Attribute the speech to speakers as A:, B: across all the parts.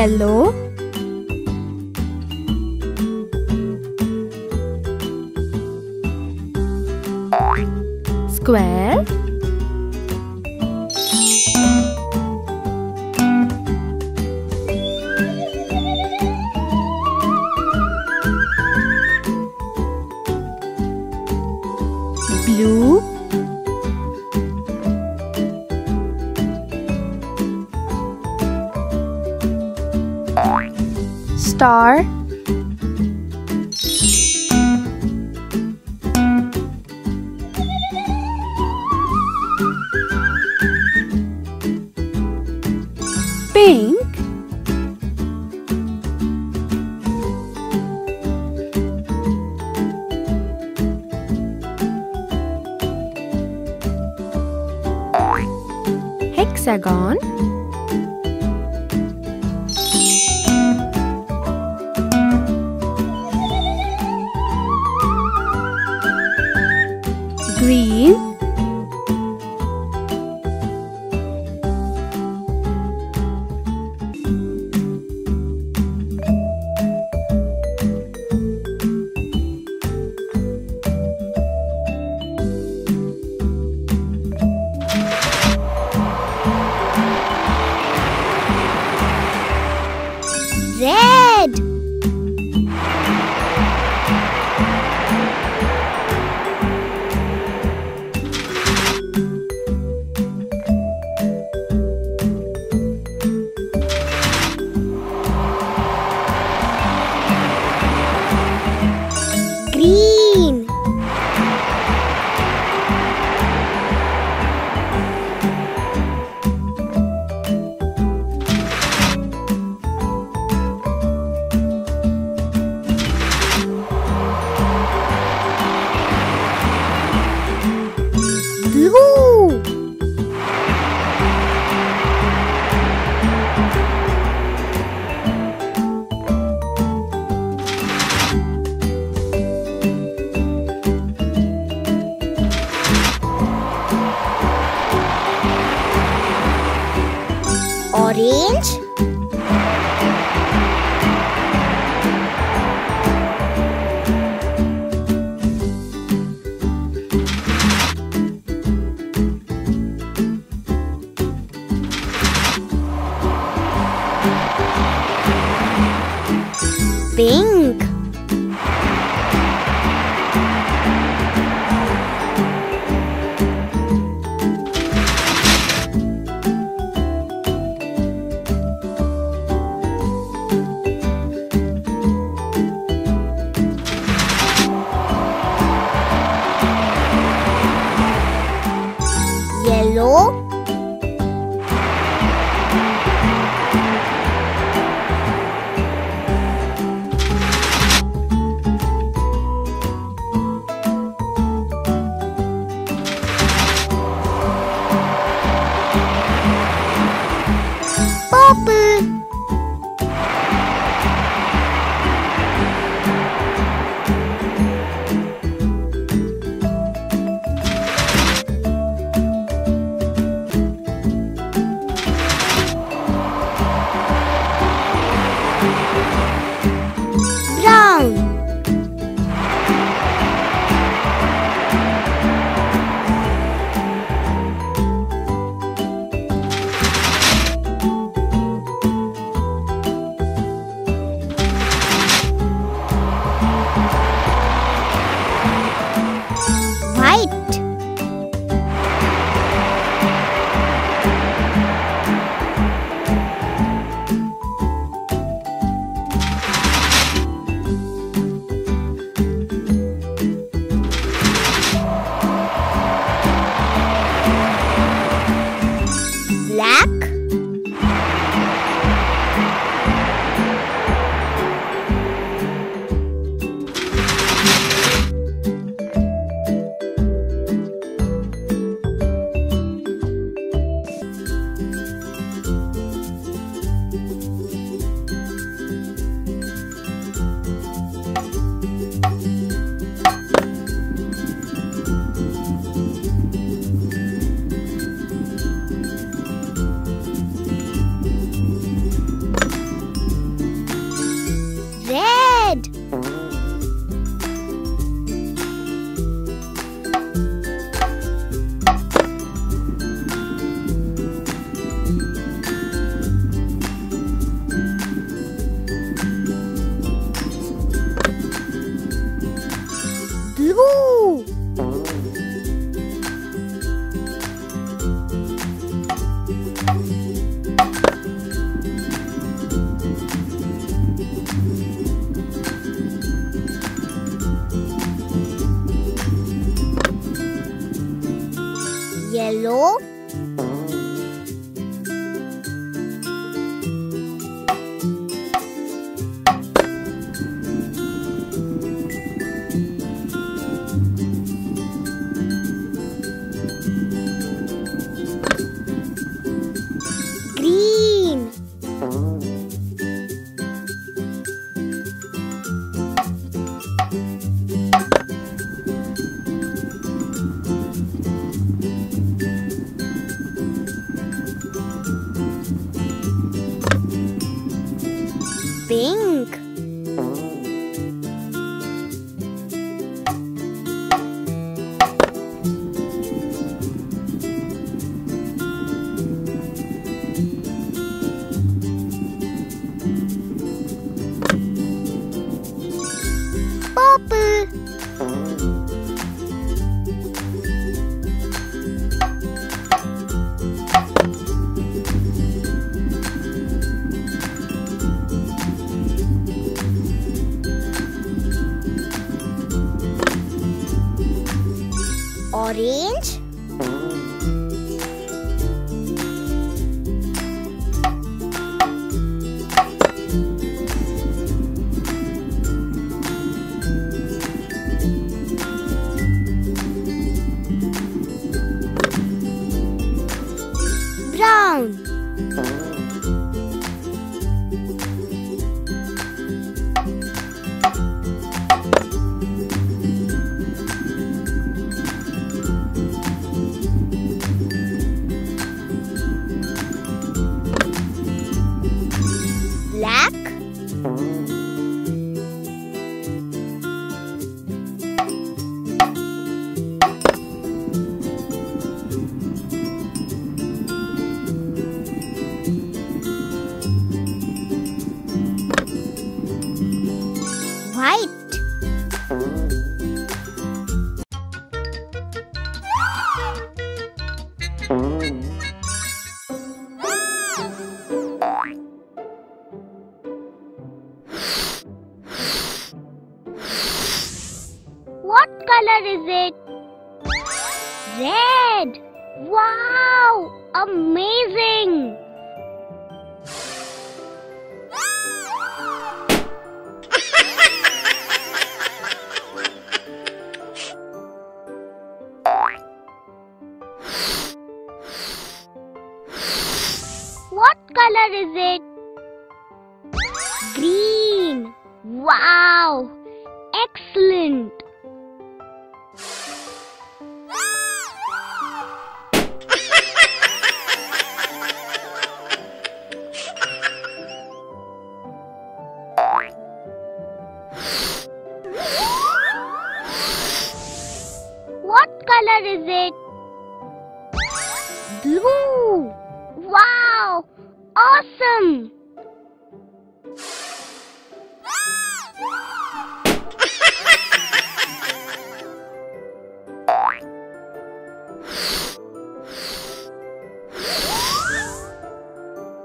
A: yellow hexagon. Green
B: Pink. yellow Orange. White. What color is it? Red. Wow! Amazing! Color is it? Green. Wow! Excellent!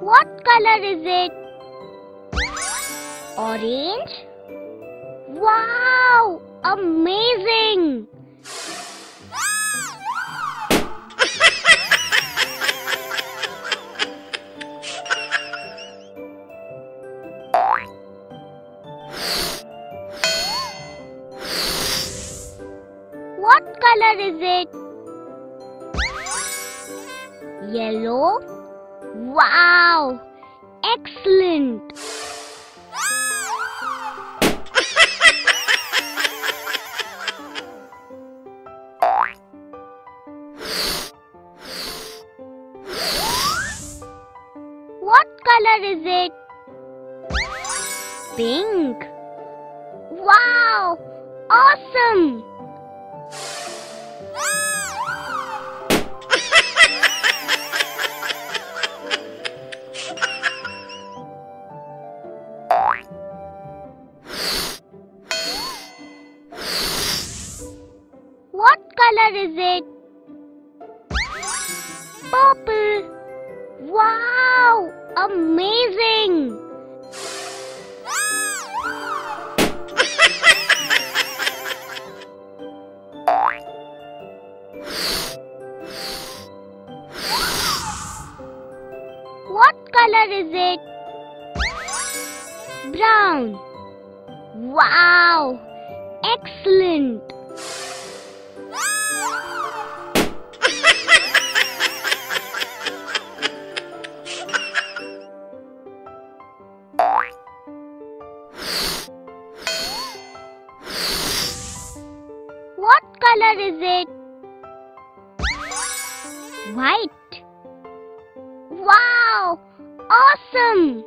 B: What color is it? Orange? Wow! Amazing! Color is it? Yellow? Wow! Excellent! What color is it? Pink. Wow! Awesome! color is it? Purple. Wow! Amazing! what color is it? Brown. Wow! Excellent! What color is it? White. Wow! Awesome!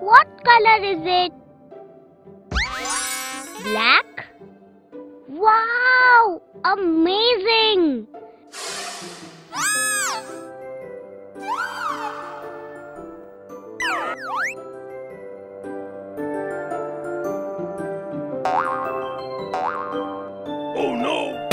B: What color is it? Black? Wow! Amazing!
C: Oh no!